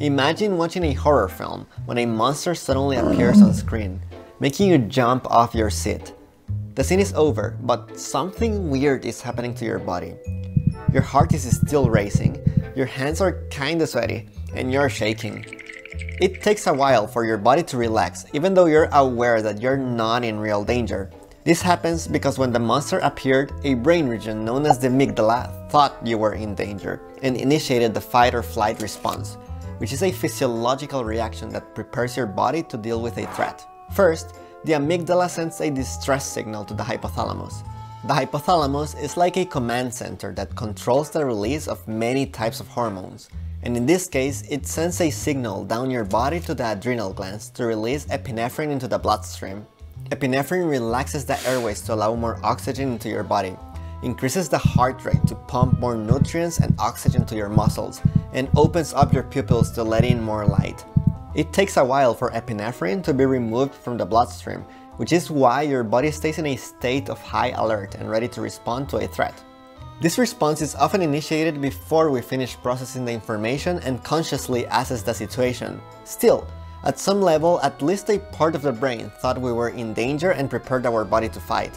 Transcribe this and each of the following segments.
Imagine watching a horror film when a monster suddenly appears on screen, making you jump off your seat. The scene is over, but something weird is happening to your body. Your heart is still racing, your hands are kinda sweaty, and you're shaking. It takes a while for your body to relax, even though you're aware that you're not in real danger. This happens because when the monster appeared, a brain region known as the amygdala thought you were in danger and initiated the fight or flight response, which is a physiological reaction that prepares your body to deal with a threat. First, the amygdala sends a distress signal to the hypothalamus. The hypothalamus is like a command center that controls the release of many types of hormones, and in this case, it sends a signal down your body to the adrenal glands to release epinephrine into the bloodstream. Epinephrine relaxes the airways to allow more oxygen into your body, increases the heart rate to pump more nutrients and oxygen to your muscles, and opens up your pupils to let in more light. It takes a while for epinephrine to be removed from the bloodstream, which is why your body stays in a state of high alert and ready to respond to a threat. This response is often initiated before we finish processing the information and consciously assess the situation. Still, at some level, at least a part of the brain thought we were in danger and prepared our body to fight.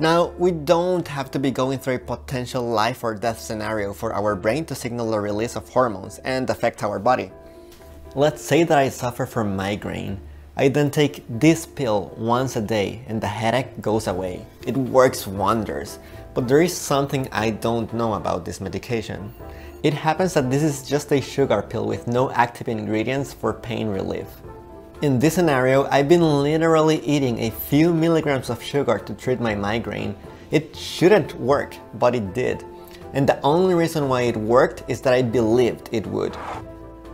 Now, we don't have to be going through a potential life or death scenario for our brain to signal the release of hormones and affect our body. Let's say that I suffer from migraine. I then take this pill once a day and the headache goes away. It works wonders. But there is something I don't know about this medication. It happens that this is just a sugar pill with no active ingredients for pain relief. In this scenario, I've been literally eating a few milligrams of sugar to treat my migraine. It shouldn't work, but it did. And the only reason why it worked is that I believed it would.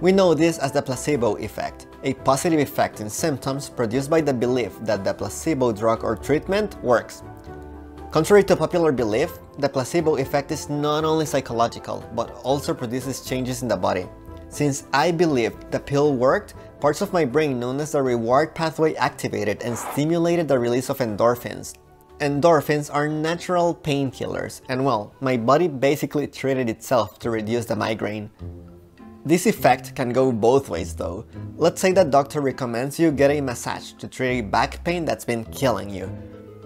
We know this as the placebo effect, a positive effect in symptoms produced by the belief that the placebo drug or treatment works. Contrary to popular belief, the placebo effect is not only psychological, but also produces changes in the body. Since I believed the pill worked, parts of my brain known as the reward pathway activated and stimulated the release of endorphins. Endorphins are natural painkillers, and well, my body basically treated itself to reduce the migraine. This effect can go both ways though. Let's say that doctor recommends you get a massage to treat a back pain that's been killing you.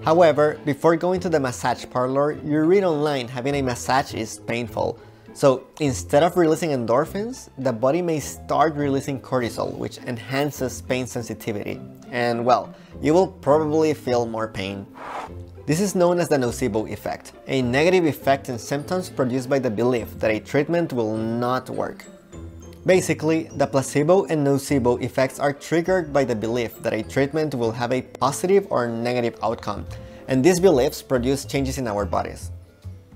However, before going to the massage parlor, you read online having a massage is painful. So instead of releasing endorphins, the body may start releasing cortisol, which enhances pain sensitivity. And well, you will probably feel more pain. This is known as the nocebo effect, a negative effect in symptoms produced by the belief that a treatment will not work. Basically, the placebo and nocebo effects are triggered by the belief that a treatment will have a positive or negative outcome, and these beliefs produce changes in our bodies.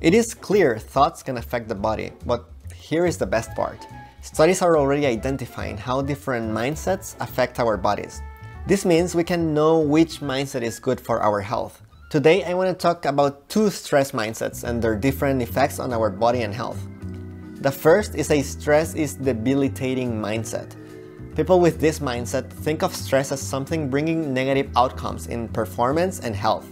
It is clear thoughts can affect the body, but here is the best part. Studies are already identifying how different mindsets affect our bodies. This means we can know which mindset is good for our health. Today I want to talk about two stress mindsets and their different effects on our body and health. The first is a stress is debilitating mindset. People with this mindset think of stress as something bringing negative outcomes in performance and health.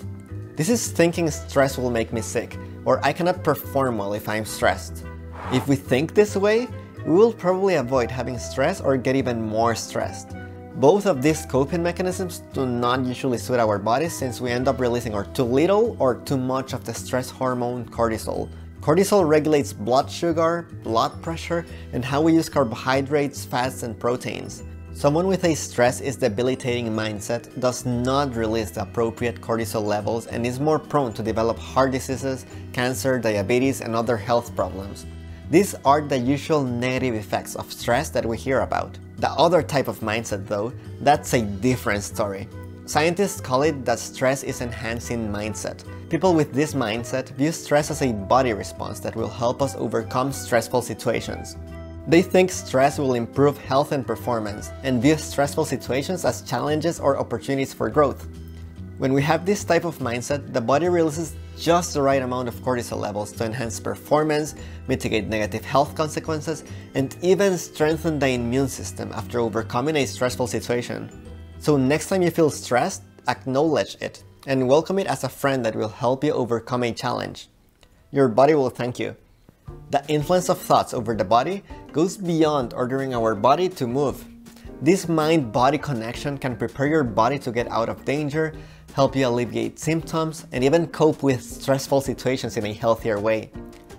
This is thinking stress will make me sick, or I cannot perform well if I'm stressed. If we think this way, we will probably avoid having stress or get even more stressed. Both of these coping mechanisms do not usually suit our bodies since we end up releasing or too little or too much of the stress hormone cortisol, Cortisol regulates blood sugar, blood pressure, and how we use carbohydrates, fats, and proteins. Someone with a stress is debilitating mindset does not release the appropriate cortisol levels and is more prone to develop heart diseases, cancer, diabetes, and other health problems. These are the usual negative effects of stress that we hear about. The other type of mindset though, that's a different story. Scientists call it that stress is enhancing mindset. People with this mindset view stress as a body response that will help us overcome stressful situations. They think stress will improve health and performance, and view stressful situations as challenges or opportunities for growth. When we have this type of mindset, the body releases just the right amount of cortisol levels to enhance performance, mitigate negative health consequences, and even strengthen the immune system after overcoming a stressful situation. So next time you feel stressed, acknowledge it and welcome it as a friend that will help you overcome a challenge. Your body will thank you. The influence of thoughts over the body goes beyond ordering our body to move. This mind-body connection can prepare your body to get out of danger, help you alleviate symptoms, and even cope with stressful situations in a healthier way.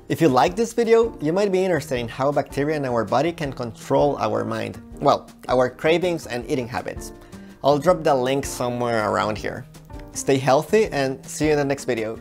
If you like this video, you might be interested in how bacteria in our body can control our mind. Well, our cravings and eating habits. I'll drop the link somewhere around here. Stay healthy and see you in the next video.